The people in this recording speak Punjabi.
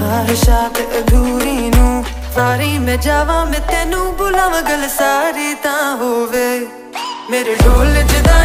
ਖਾਹਿਸ਼ਾਤ ਅਧੂਰੀ ਨੂੰ ਸਾਰੀ ਮੈਂ ਜਾਵਾਂ, ਮੈਂ ਤੈਨੂੰ ਬੁਲਾਵਾਂ, ਗੱਲ ਸਾਰੀ ਤਾਂ ਹੋਵੇ। ਮੇਰੇ ਢੋਲ ਜਦਾਈਆਂ